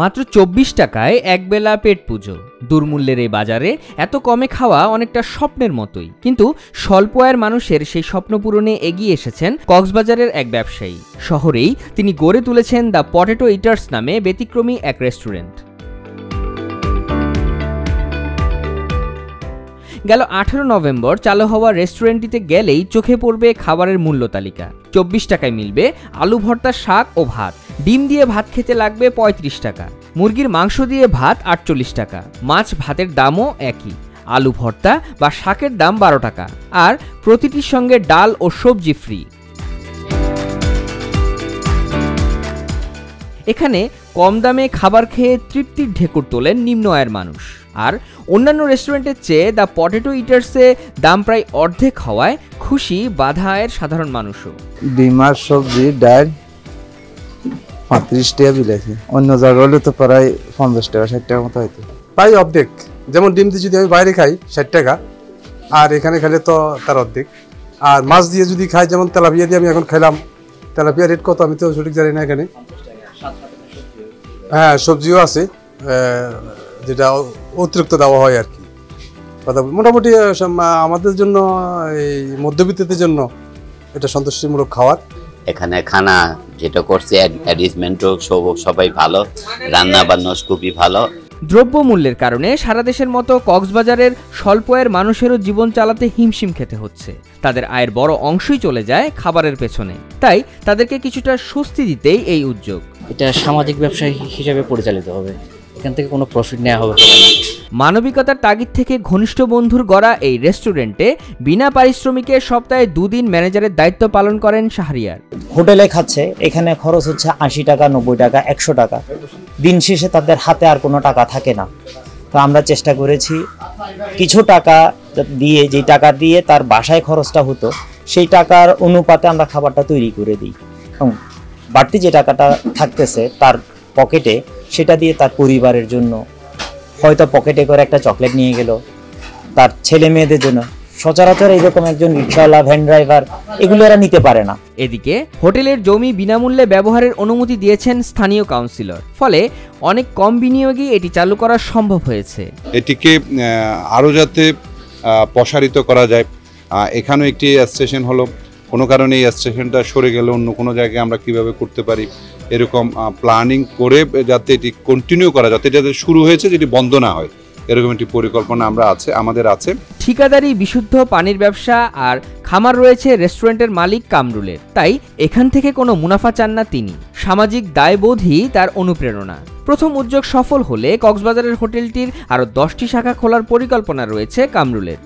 মাত্র চব্বিশ টাকায় একবেলা পেট পুজো। দুর্মূল্যের এই বাজারে এত কমে খাওয়া অনেকটা স্বপ্নের মতোই। কিন্তু স্বল্প আয়ের মানুষের সেই স্বপ্ন পূরণে এগিয়ে এসেছেন কক্সবাজারের এক ব্যবসায়ী। শহরেই তিনি গড়ে তুলেছেন দ্য পটেটো ইটার্স নামে ব্যতিক্রমী এক রেস্টুরেন্ট। গেল আঠেরো নভেম্বর চালু হওয়া রেস্টুরেন্টটিতে গেলেই চোখে পড়বে খাবারের মূল্য তালিকা। চব্বিশ টাকায় মিলবে আলু ভর্তা, শাক ও ভাত। ডিম দিয়ে ভাত খেতে লাগবে পঁয়ত্রিশ টাকা। মুরগির মাংস দিয়ে ভাত আটচল্লিশ টাকা। মাছ ভাতের দামও একই। আলু ভর্তা বা শাকের দাম বারো টাকা। আর প্রতিটির সঙ্গে ডাল ও সবজি ফ্রি। এখানে কম দামে খাবার খেয়ে তৃপ্তির ঢেকুর তোলেন নিম্ন আয়ের মানুষ। আর অন্যান্য রেস্টুরেন্টের চেয়ে দ্য পটেটো ইটার্সে দাম প্রায় অর্ধেক হওয়ায় খুশি বাধা আয়ের সাধারণ মানুষও। ডিমার সবজি ডাল পঁয়ত্রিশ টাকা বিলাইছে অন্য জায়গা হলে তো প্রায় পঞ্চাশ টাকা ষাট টাকা মতো হয়তো প্রায় অর্ধেক। যেমন ডিম দিয়ে যদি আমি বাইরে খাই ষাট টাকা। আর এখানে খেলে তো তার অর্ধেক। আর মাছ দিয়ে যদি খাই যেমন তেলাপিয়া দিয়ে আমি এখন খেলাম তেলাপিয়া রেট কত আমি তো সঠিক জানি না এখানে। হ্যাঁ সবজিও আছে। যেটা অতিরিক্ত দেওয়া হয় আর কি। কথা মোটামুটি আমাদের জন্য এই মধ্যবিত্তদের জন্য এটা সন্তুষ্টিমূলক খাবার এখানে খানা যেটা করছে অ্যারেঞ্জমেন্টও সব সবাই ভালো রান্না বান্না খুবই ভালো। দ্রব্যমূল্যের কারণে সারা দেশের মতো কক্সবাজারের স্বল্প আয়ের মানুষেরও জীবন চালাতে হিমশিম খেতে হচ্ছে। তাদের আয়ের বড় অংশই চলে যায় খাবারের পেছনে। তাই তাদেরকে কিছুটা স্বস্তি দিতেই এই উদ্যোগ। এটা সামাজিক ব্যবসা হিসাবে পরিচালিত হবে। এখান থেকে কোনো প্রফিট নেওয়া হবে না। মানবিকতার তাগিদ থেকে ঘনিষ্ঠ বন্ধুর গড়া এই রেস্টুরেন্টে বিনা পারিশ্রমিকে সপ্তাহে দুদিন ম্যানেজারের দায়িত্ব পালন করেন শাহরিয়ার। হোটেলে খাচ্ছে এখানে খরচ হচ্ছে আশি টাকা নব্বই টাকা একশো টাকা। দিন শেষে তাদের হাতে আর কোনো টাকা থাকে না। তো আমরা চেষ্টা করেছি কিছু টাকা দিয়ে যেই টাকা দিয়ে তার বাসায় খরচটা হতো সেই টাকার অনুপাতে আমরা খাবারটা তৈরি করে দিই। বাড়তি যে টাকাটা থাকতেছে তার পকেটে সেটা দিয়ে তার পরিবারের জন্য। হয়তো পকেটে করে একটা চকলেট নিয়ে গেল। তার ছেলে মেয়েদের জন্য। সচরাচর এইরকম একজন রিক্সাওয়ালা ভ্যান ড্রাইভার এগুলো এরা নিতে পারে না। এদিকে হোটেলের জমি বিনামূল্যে ব্যবহারের অনুমতি দিয়েছেন স্থানীয় কাউন্সিলর। ফলে অনেক কম বিনিয়োগই এটি চালু করা সম্ভব হয়েছে। এটিকে আরও যাতে প্রসারিত করা যায়। এখানেও একটি স্টেশন হলো। কোনো কারণে এই স্টেশনটা সরে গেলে অন্য কোনো জায়গায় আমরা কীভাবে করতে পারি, এরকম প্ল্যানিং করে যাতে এটি কন্টিনিউ করা যাতে যাতে শুরু হয়েছে যেটি বন্ধ না হয়, এরকম একটি পরিকল্পনা আমরা আছে, আমাদের আছে। ঠিকাদারি, বিশুদ্ধ পানির ব্যবসা আর খামার রয়েছে রেস্টুরেন্টের মালিক কামরুলের। তাই এখান থেকে কোনো মুনাফা চান না তিনি। সামাজিক দায়বোধই তার অনুপ্রেরণা। প্রথম উদ্যোগ সফল হলে কক্সবাজারের হোটেলটির আরও দশটি শাখা খোলার পরিকল্পনা রয়েছে কামরুলের।